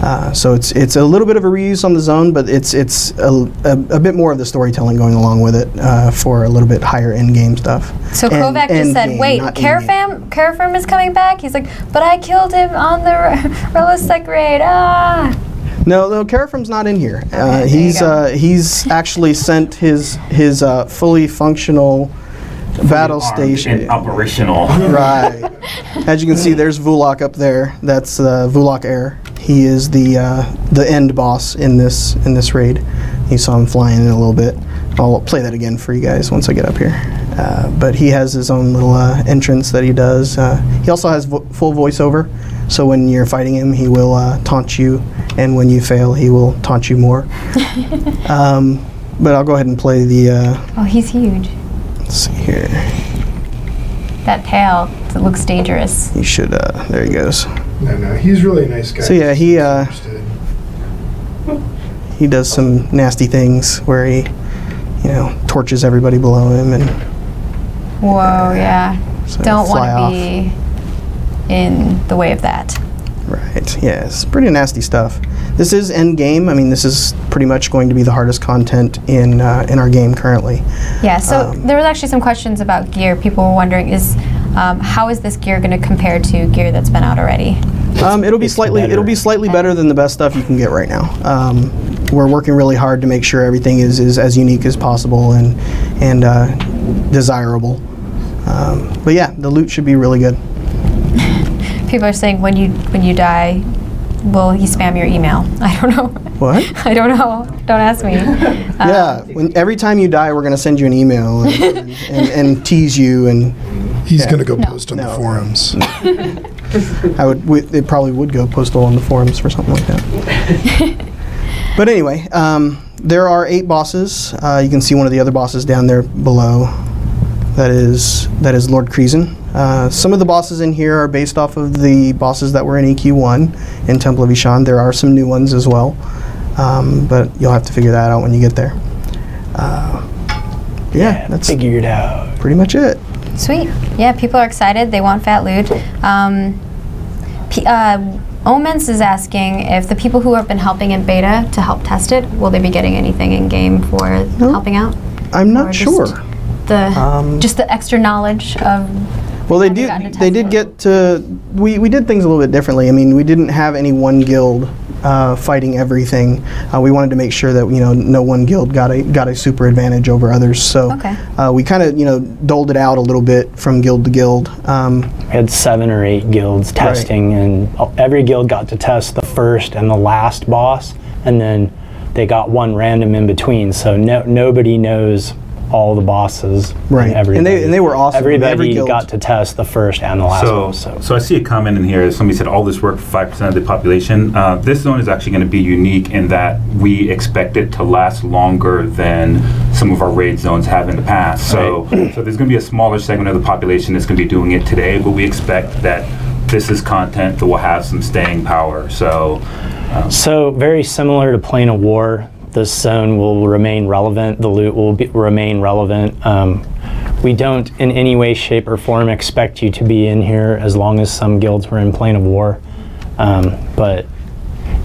Uh, so it's it's a little bit of a reuse on the zone, but it's it's a, a, a bit more of the storytelling going along with it uh, for a little bit higher end game stuff. So And- Kovac just said, game, "Wait. Kerafyrm, Kerafyrm is coming back." He's like, "But I killed him on the Relisec raid." Ah. No, no, Kerafyrm's not in here. there uh, he's uh, he's actually sent his his uh, fully functional battle Armed station. and operational. Right. As you can see, there's Vulok up there. That's uh, Vulak'Aerr. He is the uh, the end boss in this in this raid. You saw him flying in a little bit. I'll play that again for you guys once I get up here. Uh, but he has his own little uh, entrance that he does. Uh, he also has vo- full voiceover, so when you're fighting him, he will uh, taunt you, and when you fail, he will taunt you more. um, but I'll go ahead and play the. Uh, Oh, he's huge. let's see here. That tail it looks dangerous. He should. Uh, there he goes. No, no, he's really a nice guy. So yeah, he uh, he does some nasty things where he, you know, torches everybody below him and Whoa, yeah. so Don't want to be in the way of that. Off. Yeah, it's pretty nasty stuff. This is end game. I mean, this is pretty much going to be the hardest content in uh, in our game currently. Yeah. So Um, there was actually some questions about gear. People were wondering, is um, how is this gear going to compare to gear that's been out already? Um, it'll be slightly better. it'll be slightly better than the best stuff you can get right now. Um, we're working really hard to make sure everything is, is as unique as possible and and uh, desirable. Um, but yeah, the loot should be really good. People are saying when you when you die, will he spam your email? I don't know. What? I don't know. Don't ask me. Uh, yeah, when, every time you die, we're going to send you an email and, and, and, and tease you. And He's yeah. going to go No. post on No. the forums. I would, we, it probably would go postal on the forums for something like that. but anyway, um, there are eight bosses. Uh, you can see one of the other bosses down there below. That is that is Lord Kreizenn. Uh, some of the bosses in here are based off of the bosses that were in EQ1 in Temple of Veeshan. There are some new ones as well, um, but you'll have to figure that out when you get there. Uh, yeah, that's figured out. pretty much it. Sweet. Yeah, people are excited. They want fat loot. Um, P- uh, Omens is asking if the people who have been helping in beta to help test it, will they be getting anything in game for helping out? I'm Or not just sure. The Um, just the extra knowledge of. Well, they did. They did get to. We, we did things a little bit differently. I mean, we didn't have any one guild uh, fighting everything. Uh, we wanted to make sure that you know no one guild got a got a super advantage over others. So Okay. uh, we kind of you know doled it out a little bit from guild to guild. Um, We had seven or eight guilds testing, and every guild got to test the first and the last boss, and then they got one random in between. So no, nobody knows all the bosses. Right. And they- everybody- and they were awesome. Everybody Every guild- got to test the first and the last So, one. So, so I see a comment in here. Somebody said all this work for five percent of the population. Uh, this zone is actually going to be unique in that we expect it to last longer than some of our raid zones have in the past. So, so there's going to be a smaller segment of the population that's going to be doing it today, but we expect that this is content that will have some staying power. So, So very similar to Plane of War, this zone will remain relevant. The loot will be, remain relevant. Um, we don't, in any way, shape, or form, expect you to be in here as long as some guilds were in Plane of War. Um, but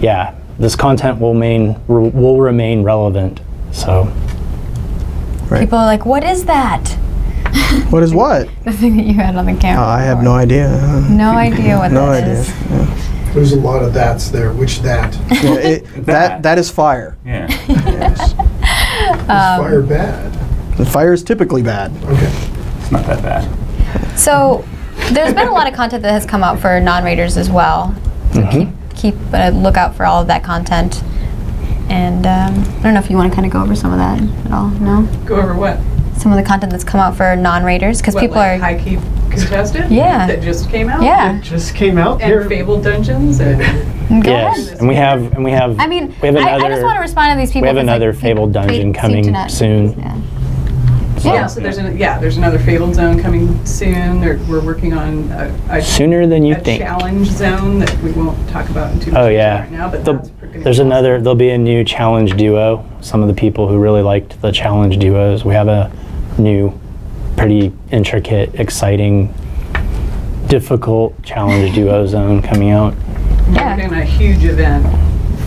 yeah, this content will remain will remain relevant. So right. People are like, what is that? What is what? The thing that you had on the camera. Uh, I have no idea. No idea what no that idea. is. Yeah. There's a lot of that's there. Which that? Yeah, it, that that is fire. yeah. Yes. Is fire bad? The fire is typically bad. Okay. it's not that bad. So there's been a lot of content that has come out for non-raiders as well. So keep keep a lookout for all of that content. And um, I don't know if you want to kind of go over some of that at all. No, Go over what? some of the content that's come out for non-raiders because people like are High Keep contested? Yeah. That just came out? yeah. Just came out And here. Fabled Dungeons? And Go yes, ahead. and we have and we have. I mean, we have I, another. I just want to respond to these people. we have another they- Fabled Dungeon coming soon. Yeah. yeah, so there's an, yeah, there's another Fabled Zone coming soon. There, we're working on a, a, Sooner than you a think. challenge zone that we won't talk about in too much Oh yeah. right now, but that's pretty there's awesome. another. There'll be a new challenge duo. Some of the people who really liked the challenge duos. We have a new, pretty intricate, exciting, difficult challenge duo zone coming out. We're Yeah. a huge event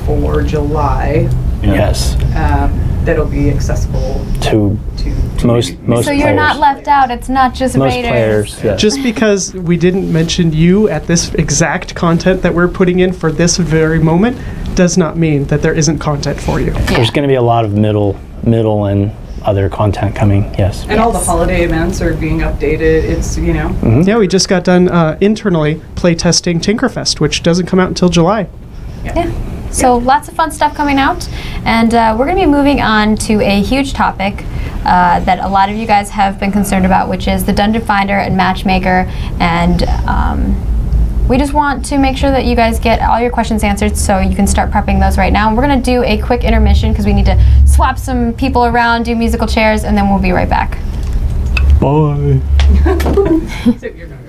for July Yeah. Yes, um, that'll be accessible to to. most most So players. you're not left out. It's not just most raiders. players. Yes. Just because we didn't mention you at this exact content that we're putting in for this very moment does not mean that there isn't content for you. There's going to be a lot of middle, middle, and other content coming. Yes. And all the holiday events are being updated. It's, you know, Yeah, we just got done uh, internally playtesting Tinkerfest, which doesn't come out until July. Yeah. So lots of fun stuff coming out, and uh, we're going to be moving on to a huge topic uh, that a lot of you guys have been concerned about, which is the Dungeon Finder and Matchmaker, and um, we just want to make sure that you guys get all your questions answered, so you can start prepping those right now. And we're going to do a quick intermission because we need to swap some people around, do musical chairs, and then we'll be right back. Bye.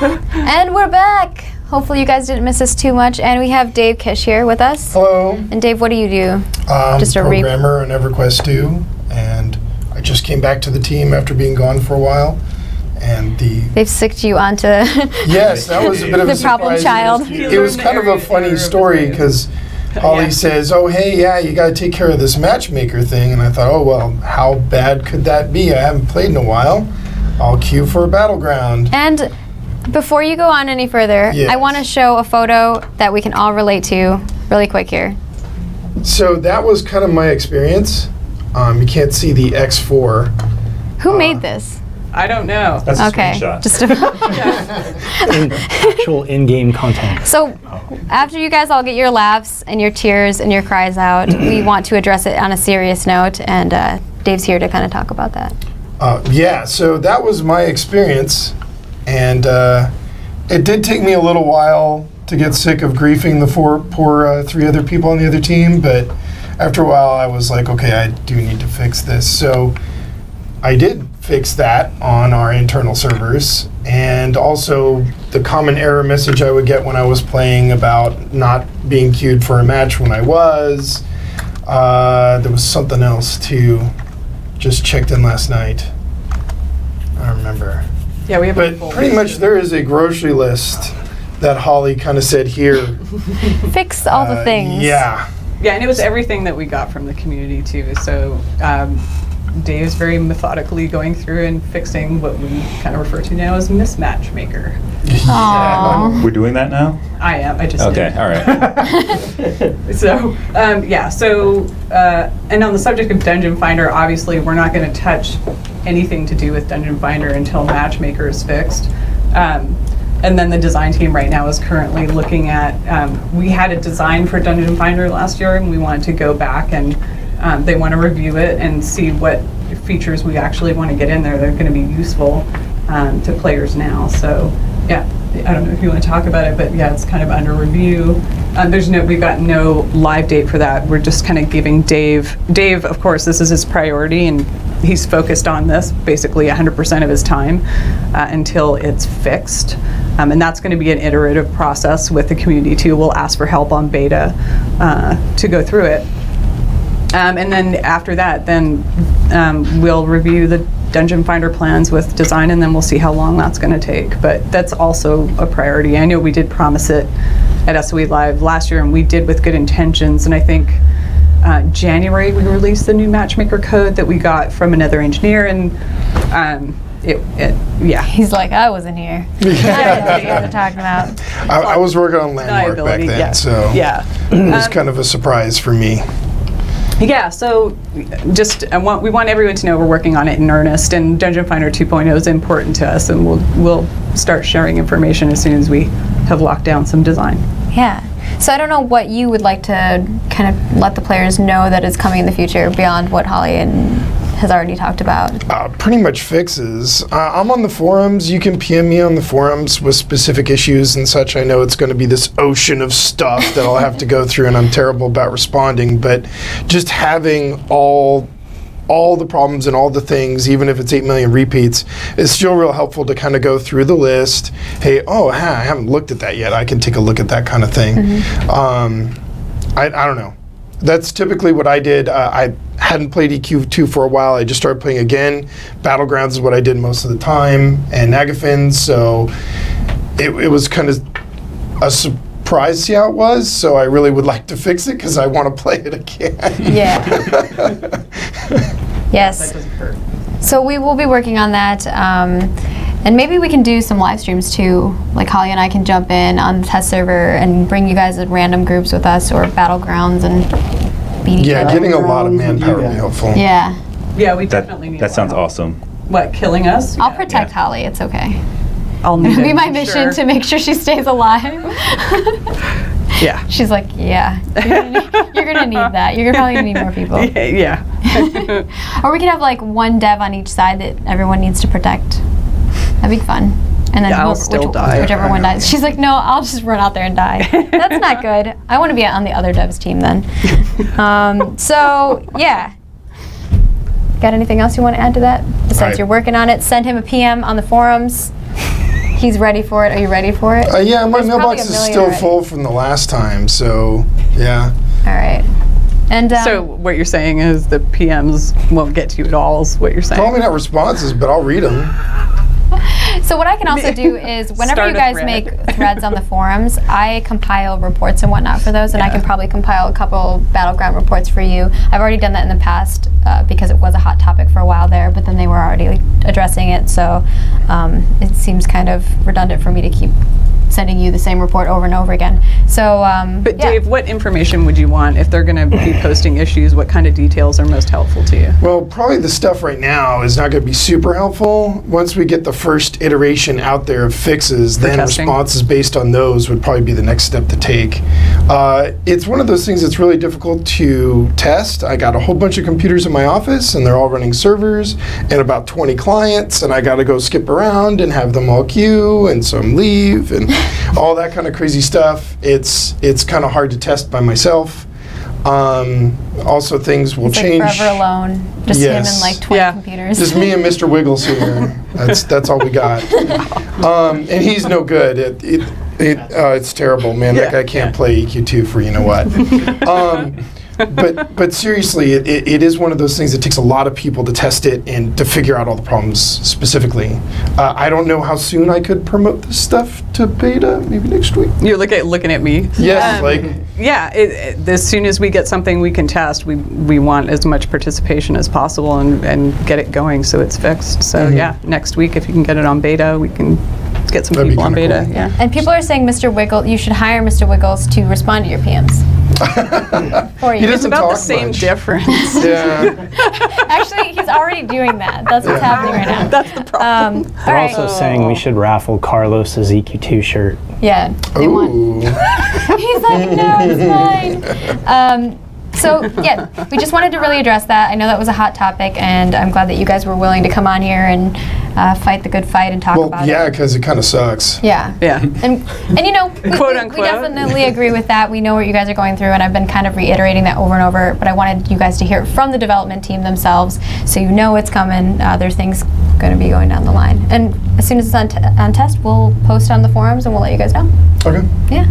And we're back. Hopefully, you guys didn't miss us too much. And we have Dave Kish here with us. Hello. And Dave, what do you do? I'm Just a re- programmer on EverQuest 2, and I just came back to the team after being gone for a while. And the They've sicked you onto. yes, that was a bit of The a problem surprise. child. It was, it was kind of a funny story because Holly Yeah. says, "Oh, hey, yeah, you got to take care of this matchmaker thing," and I thought, "Oh well, how bad could that be? I haven't played in a while. I'll queue for a battleground." and before you go on any further, Yes. I want to show a photo that we can all relate to really quick here. So that was kind of my experience. Um, you can't see the X4. Who Uh, made this? I don't know. That's a Okay. screenshot. Just a In actual in-game content. So, after you guys all get your laughs and your tears and your cries out, we want to address it on a serious note, and uh, Dave's here to kind of talk about that. Uh, yeah, so that was my experience, and uh, it did take me a little while to get sick of griefing the four poor uh, three other people on the other team. But after a while, I was like, okay, I do need to fix this. So I did fix that on our internal servers, and also the common error message I would get when I was playing about not being queued for a match when I was. Uh, there was something else too. Just checked in last night. I remember. Yeah, we have But full pretty much there is a grocery list that Holly kind of said here. Fix all the Uh, things. Yeah. Yeah, and it was everything that we got from the community too. So um, Dave's very methodically going through and fixing what we kind of refer to now as mismatch maker. Aw. We're doing that now? I am. I just Okay, did. all right. So um, yeah. So uh, and on the subject of Dungeon Finder, obviously we're not going to touch anything to do with Dungeon Finder until Matchmaker is fixed. Um, and then the design team right now is currently looking at. Um, we had a design for Dungeon Finder last year, and we wanted to go back and um, they want to review it and see what features we actually want to get in there that are going to be useful um, to players now. So yeah, I don't know if you want to talk about it, but yeah, it's kind of under review. Um, there's no, we've got no live date for that. We're just kind of giving Dave. Dave, of course, this is his priority, and he's focused on this basically 100% of his time uh, until it's fixed. Um, and that's going to be an iterative process with the community too. We'll ask for help on beta uh, to go through it. Um, and then after that, then um, we'll review the Dungeon Finder plans with design, and then we'll see how long that's going to take. But that's also a priority. I know we did promise it at SOE Live last year, and we did with good intentions. And I think uh, January we released the new Matchmaker code that we got from another engineer, and um, it, it, yeah. He's like, I wasn't here. I don't know what you guys are talking about. I, I was working on Landmark back then, yeah. so Yeah. it was kind of a surprise for me. Yeah, so just I want, we want everyone to know we're working on it in earnest, and Dungeon Finder 2.0 is important to us, and we'll we'll start sharing information as soon as we have locked down some design. Yeah. So I don't know what you would like to kind of let the players know that is coming in the future beyond what Holly and has already talked about. Uh, pretty much fixes. Uh, I'm on the forums. You can PM me on the forums with specific issues and such. I know it's going to be this ocean of stuff that I'll have to go through, and I'm terrible about responding. But just having all all the problems and all the things, even if it's 8 million repeats, is still real helpful to kind of go through the list. Hey, oh, ha, I haven't looked at that yet. I can take a look at that kind of thing. Um, I, I don't know. That's typically what I did. Uh, I hadn't played EQ2 for a while. I just started playing again. Battlegrounds is what I did most of the time, and Nagafen. So it, it was kind of a surprise to see how it was. So I really would like to fix it because I want to play it again. Yeah. yes. doesn't hurt. So we will be working on that. Um, and maybe we can do some live streams too. Like Holly and I can jump in on the test server and bring you guys in random groups with us or battlegrounds and beat each yeah, other. getting a lot of Battlegrounds would be manpower would be good. helpful. Yeah. Yeah, we That, definitely need. that a sounds lot awesome. What killing us? I'll Yeah. protect Holly. It's okay. I'll need It'll be it, my for mission sure. to make sure she stays alive. Yeah. She's like, yeah, you're gonna, need, you're gonna need that. You're probably gonna need more people. yeah. Or we could have like one dev on each side that everyone needs to protect. That'd be fun. And then Yeah, I'll still which, die. whichever one dies. She's like, no, I'll just run out there and die. That's not good. I want to be on the other devs team then. Um, so yeah. Got anything else you want to add to that? Besides, I- you're working on it. Send him a PM on the forums. He's ready for it. Are you ready for it? Uh, yeah, my There's mailbox is still already. full from the last time, so yeah. All right. And um, So what you're saying is the PMs won't get to you at all. Is what you're saying? Probably not responses, but I'll read them. So what I can also do is whenever Start you guys thread. make threads on the forums, I compile reports and whatnot for those, and I can probably compile a couple battleground reports for you. I've already done that in the past uh, because it was a hot topic for a while there, but then they were already like, addressing it, so um, it seems kind of redundant for me to keep sending you the same report over and over again. So, um, But yeah. Dave, what information would you want if they're going to be posting issues? What kind of details are most helpful to you? Well, probably the stuff right now is not going to be super helpful. Once we get the first iteration out there of fixes, then testing. responses based on those would probably be the next step to take. Uh, it's one of those things that's really difficult to test. I got a whole bunch of computers in my office, and they're all running servers, and about 20 clients, and I got to go skip around and have them all queue, and some leave, and all that kind of crazy stuff. It's it's kind of hard to test by myself. Um, also, things will It's like change. forever alone, just him and like 20 Yeah. computers. Just me and Mr. Wiggles here. That's that's all we got. Um, and he's no good. It, it, it, uh, it's terrible, man. That guy can't play EQ2 for you know what. Um, but but seriously, it, it, it is one of those things that takes a lot of people to test it and to figure out all the problems specifically. Uh, I don't know how soon I could promote this stuff to beta. Maybe next week. You're looking at looking at me. Yes, Um, like Yeah, it, as soon as we get something we can test, we, we want as much participation as possible and, and get it going so it's fixed. So Mm-hmm. yeah, next week if you can get it on beta, we can get some That'd people on beta. cool. Yeah. And people are saying Mr. Wiggle, you should hire Mr. Wiggles to respond to your PMs. For you. He It's doesn't about the same much. difference. yeah. Actually, he's already doing that. That's what's happening right now. That's the problem. Um, They're right. also saying we should raffle Carlos's EQ2 shirt. yeah, they want. He's like, no, it's mine. Um, so yeah, we just wanted to really address that. I know that was a hot topic, and I'm glad that you guys were willing to come on here and uh, fight the good fight and talk Well, about yeah, it. Yeah, because it kind of sucks. Yeah. yeah. And, and you know, we, Quote, we- unquote. we definitely agree with that. We know what you guys are going through, and I've been kind of reiterating that over and over. But I wanted you guys to hear it from the development team themselves, so you know it's coming. Uh, there are things going to be going down the line, and as soon as it's on, t- on test, we'll post on the forums and we'll let you guys know. Okay. Yeah.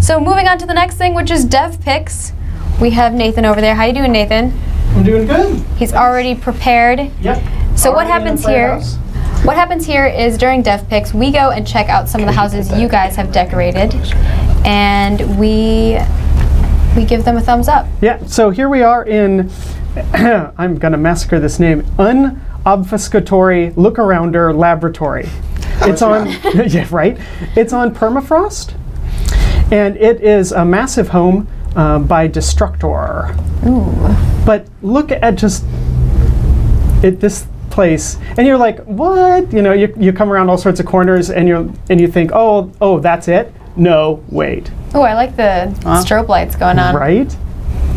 So moving on to the next thing, which is dev picks. We have Nathan over there. How you doing, Nathan? I'm doing good. He's already prepared. Yep. So what Already in the happens here? Playhouse. What happens here is during dev picks, we go and check out some of the houses you guys have decorated, and we we give them a thumbs up. Yeah, so here we are in, I'm going to massacre this name, Unobfuscatory Look Arounder Laboratory. It's on, yeah, right? It's on permafrost, and it is a massive home uh, by Destructor. Ooh. But look at just it, this place, and you're like, what? You know, you, you come around all sorts of corners, and you're and you think, oh, oh, that's it. No, wait. Oh, I like the strobe lights going on. Right?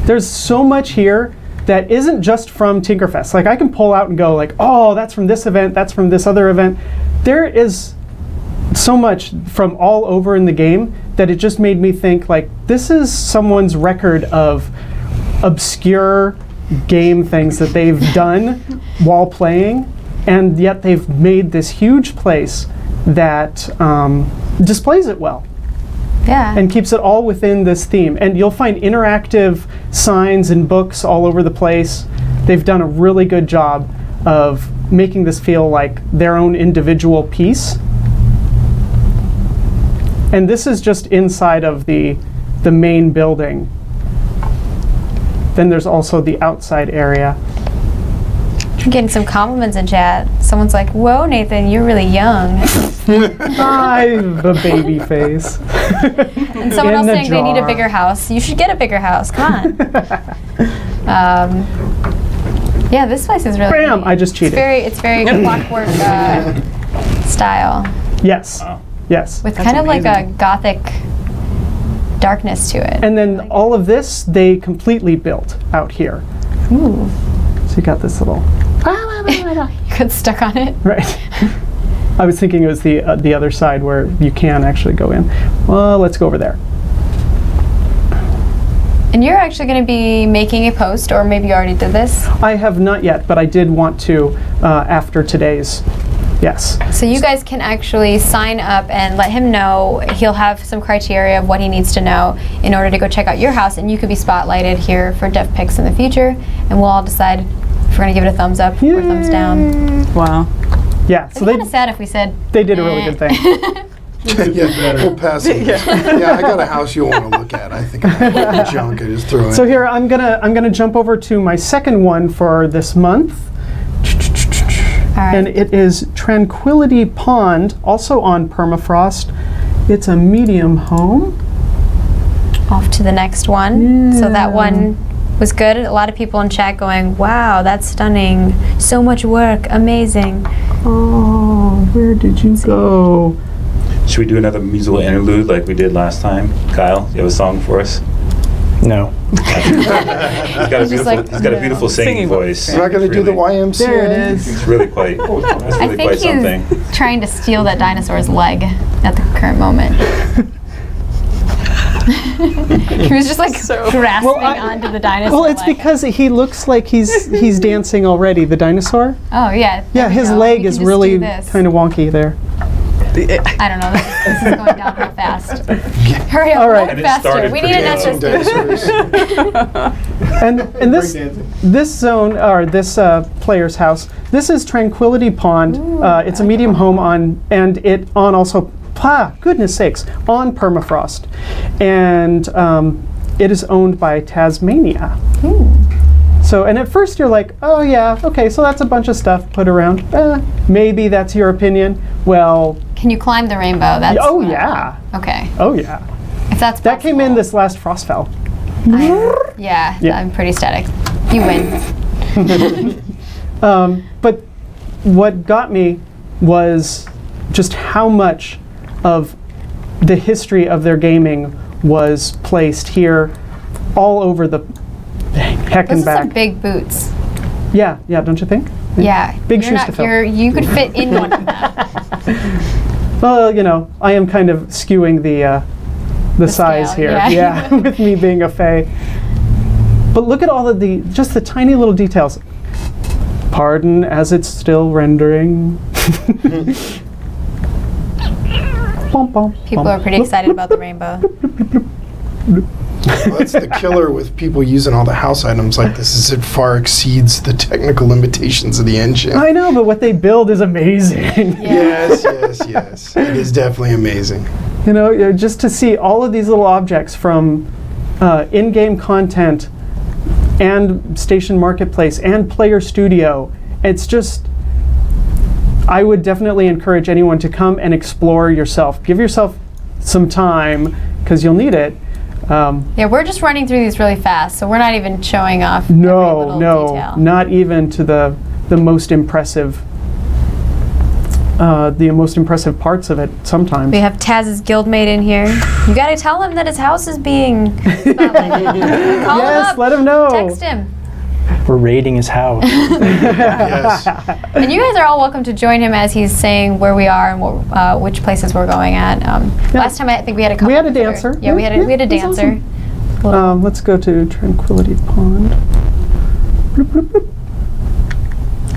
There's so much here that isn't just from Tinkerfest. Like I can pull out and go like, oh, that's from this event, that's from this other event. There is so much from all over in the game that it just made me think like this is someone's record of obscure game things that they've done while playing, and yet they've made this huge place that um, displays it well Yeah. and keeps it all within this theme. And you'll find interactive signs and books all over the place. They've done a really good job of making this feel like their own individual piece. And this is just inside of the the main building. Then there's also the outside area. I'm getting some compliments in chat. Someone's like, "Whoa, Nathan, you're really young." I have a baby face. And someone In else the saying they need a bigger house. You should get a bigger house. Come on. um, yeah, this place is really. Bam! neat. I just It's cheated. very, it's very clockwork uh, style, Yes. Yes. with kind of like a gothic darkness to it. And then all of this they completely built out here. Ooh, So you got this little you got stuck on it. right. I was thinking it was the uh, the other side where you can actually go in. Well, let's go over there. And you're actually going to be making a post, or maybe you already did this. I have not yet, but I did want to uh, after today's Yes. So you guys can actually sign up and let him know. He'll have some criteria of what he needs to know in order to go check out your house, and you could be spotlighted here for Dev Picks in the future, and we'll all decide if we're gonna give it a thumbs up or thumbs down. Wow. Yeah. It'd So be they kind of sad if we said they did a really "Eh." good thing. yeah, we'll pass it. Yeah. I got a house you'll want to look at. I think I have junk I just throw in. So here I'm gonna I'm gonna jump over to my second one for this month. All right. And it is Tranquility Pond, also on permafrost. It's a medium home. off to the next one. So that one was good. A lot of people in chat going, "Wow, that's stunning! So much work, amazing." Oh, where did you go? Should we do another musical interlude like we did last time? Kyle, you have a song for us? No. He's got a beautiful, like, he's got a beautiful singing, Singing voice. You're not going to It's do the really- YMCA? There it is. It's really quite, that's I really think quite something. trying to steal that dinosaur's leg at the current moment. he was just like so, grasping Well, I- onto the dinosaur. Well, it's leg. because he looks like he's he's dancing already. The dinosaur. Oh yeah. Yeah, his leg is really kind of wonky there. I don't know. This, this is going down real fast. Hurry up, All right. And faster. We need an pretty And and this this zone or this uh, player's house. This is Tranquility Pond. uh, it's a medium home on and it on also. Ah, goodness sakes, on permafrost, and um, it is owned by Tasmania. So, and at first you're like, oh yeah, okay, so that's a bunch of stuff put around. Eh, maybe that's your opinion. Well, Can you climb the rainbow? That's oh yeah. Okay. oh yeah. If that's That came in this last Frostfell. I- yeah, Yeah. I'm pretty static. You win. Um, but what got me was just how much of the history of their gaming was placed here all over the heck Those and are some back. big boots. Yeah, yeah, don't you think? Yeah. Big you're shoes not, to fill. You're, you could fit in one of them. Well, you know, I am kind of skewing the uh, the, size scale, here. yeah. with me being a fae. But look at all of the just the tiny little details. Pardon as it's still rendering. People are pretty excited about the rainbow. Well, that's the killer with people using all the house items like this is it far exceeds the technical limitations of the engine. I know, but what they build is amazing. Yes, yes, yes. It is definitely amazing. you know, just to see all of these little objects from uh, in-game content and station marketplace and player studio, it's just. I would definitely encourage anyone to come and explore yourself. Give yourself some time because you'll need it. Um, Yeah, we're just running through these really fast, so we're not even showing off no, little no, detail. not even to the the most impressive. Uh, the most impressive parts of it sometimes. We have Taz's guildmate in here. You gotta tell him that his house is being spotlighted. Call him yes, up. let him know. Text him. We're raiding his house. Yes. And you guys are all welcome to join him as he's saying where we are and what, uh, which places we're going at. Um, Last time I think we had a couple. We had a that were- dancer. Yeah, we had a, Yeah, we had a yeah, that's dancer. Um, let's go to Tranquility Pond. Bloop, bloop, bloop.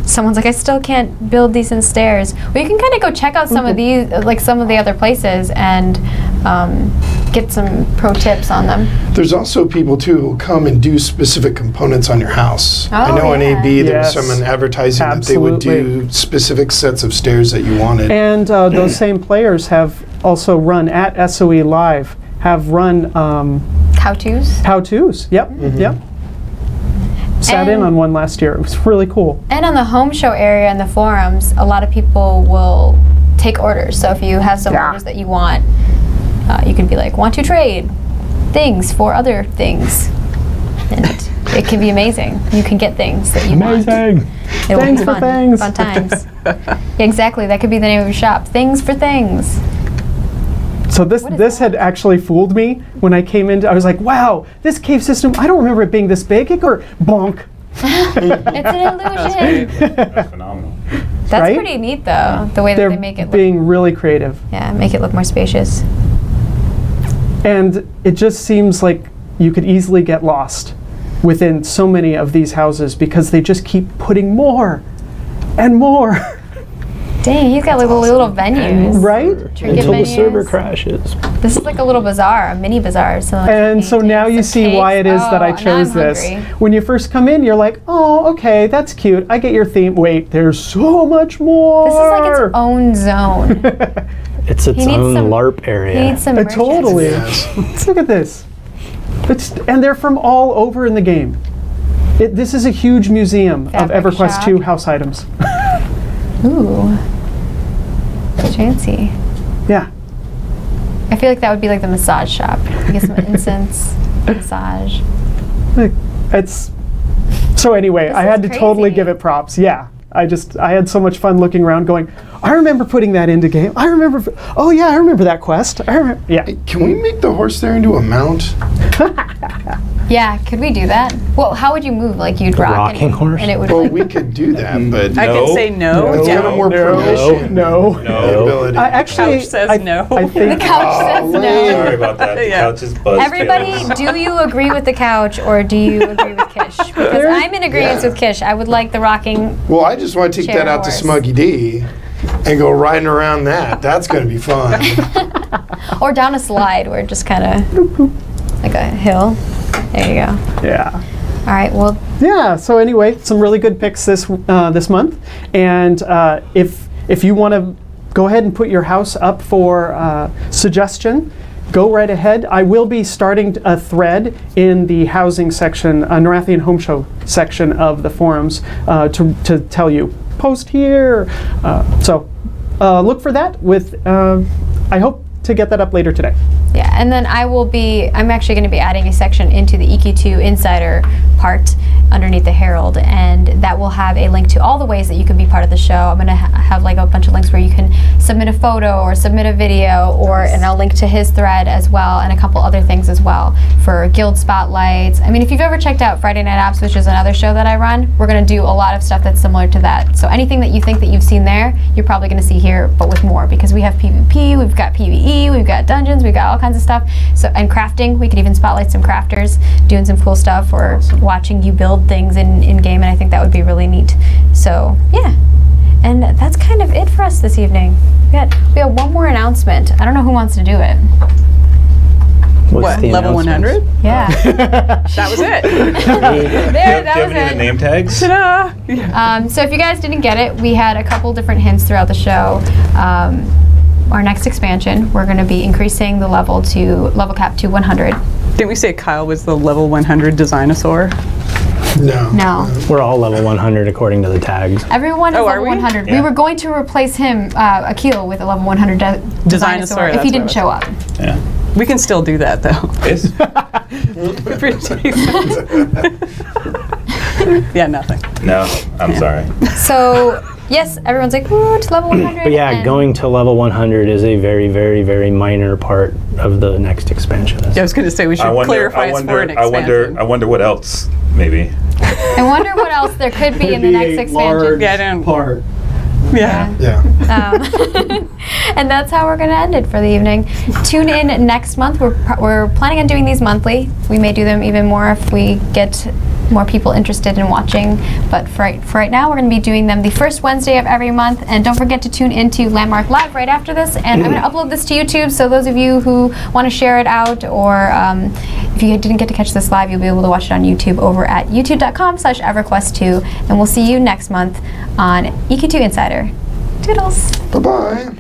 Someone's like, I still can't build decent stairs. Well, you can kind of go check out some of these, uh, like some of the other places, and um, get some pro tips on them. There's also people too who come and do specific components on your house. Oh, I Oh, know on yeah. AB there Yes. was someone advertising that they would do specific sets of stairs that you wanted. And uh, those same players have also run at SOE Live, have run um, How tos. how to's. Yep, yep. Sat in on one last year. It was really cool. And on the home show area and the forums, a lot of people will take orders. So if you have some Yeah. orders that you want, uh, you can be like, want to trade things for other things. And it can be amazing. You can get things that you want. Amazing. It Things be for fun. things. Fun times. yeah, exactly. That could be the name of your shop. Things for things. So this this that? had actually fooled me when I came in. I was like, wow, this cave system. I don't remember it being this big. It or bonk. It's an illusion. That's phenomenal. That's Right? pretty neat, though. The way that They're they make it look. being really creative. Yeah, make it look more spacious. And it just seems like you could easily get lost within so many of these houses because they just keep putting more and more. Dang, he's got like little, little venues. Right? Trinket Until the server crashes. This is like a little bazaar, a mini bazaar. So like And so now you some see why it is cakes. is that Oh, I chose this. When you first come in, you're like, oh, okay, that's cute. I get your theme. Wait, there's so much more. This is like its own zone. It's its He own some- LARP He area. needs some Uh, totally. Yes. Look at this. It's, and they're from all over in the game. It, this is a huge museum Fabric of EverQuest shop. 2 house items. Ooh. Fancy. yeah. I feel like that would be like the massage shop. You get some incense, massage. It's so anyway, I had is to totally give it props. Yeah. I just I had so much fun looking around going, I remember putting that into game. I remember Oh yeah, I remember that quest. I remember Yeah. Can we make the horse there into a mount? Yeah, could we do that? Well, how would you move? Like you'd rock rocking and, horse? and it would Well, like we could do that, mm-hmm. but I No. can say no. it's yeah. kind more No. permission. No. than No. ability. I actually Couch says I, no. I the think couch says oh, no. Sorry about that. The Yeah. couch is buzzed. Everybody, do you agree with the couch or do you agree with Kish? Because There's- I'm in agreement Yeah. with Kish. I would like the rocking. well, I just want to take that out to horse. Smuggy D and go riding around that. That's going to be fun. Or down a slide where it just kind of like a hill. There you go. yeah. All right. Well, Yeah. So anyway, some really good picks this uh, this month, and uh, if if you want to go ahead and put your house up for uh, suggestion, go right ahead. I will be starting a thread in the housing section, uh, Norrathian Home Show section of the forums uh, to to tell you post here. Uh, so uh, look for that. With uh, I hope to get that up later today. yeah. And then I will be. I'm actually going to be adding a section into the EQ2 Insider part underneath the Herald, and that will have a link to all the ways that you can be part of the show. I'm going to ha- have like a bunch of links where you can submit a photo or submit a video, or and I'll link to his thread as well, and a couple other things as well for guild spotlights. I mean, if you've ever checked out Friday Night Apps, which is another show that I run, we're going to do a lot of stuff that's similar to that. So anything that you think that you've seen there, you're probably going to see here, but with more because we have PvP, we've got PvE, we've got dungeons, we've got all kinds of stuff. So and crafting, we could even spotlight some crafters doing some cool stuff or watching you build things in in game, and I think that would be really neat. So yeah. And that's kind of it for us this evening. We got we have one more announcement. I don't know who wants to do it. What's What, level 100? Yeah. That was it. there, Do you that have was any of the name tags? Ta-da! Yeah. Um, so if you guys didn't get it, we had a couple different hints throughout the show. Um, our next expansion, we're going to be increasing the level to level cap to 100. Didn't we say Kyle was the level 100 designosaur? No. No, We're all level 100 according to the tags. everyone is Oh, level we? 100. We were going to replace him, uh, Akil, with a level 100 de- Designosaur, if he didn't show up. Yeah. We can still do that though. This? For Jason. yeah, nothing. No, I'm sorry. So yes, everyone's like, ooh, it's level 100. But yeah, and- going to level 100 is a very, very, very minor part of the next expansion. Yeah, I was going to say we should I wonder. clarify I it's for an I wonder. I wonder what else. Maybe. I wonder what else there could be in the next expansion. Yeah, I don't- part. Yeah. Yeah. Um, and that's how we're going to end it for the evening. Tune in next month. We're, pr- we're planning on doing these monthly. We may do them even more if we get more people interested in watching. But for right, for right now, we're going to be doing them the first Wednesday of every month. And don't forget to tune into Landmark Live right after this. And I'm going to upload this to YouTube. So those of you who want to share it out, or um, if you didn't get to catch this live, you'll be able to watch it on YouTube over at youtube.com/slash EverQuest2. And we'll see you next month on EQ2 Insider. Toodles. Bye bye.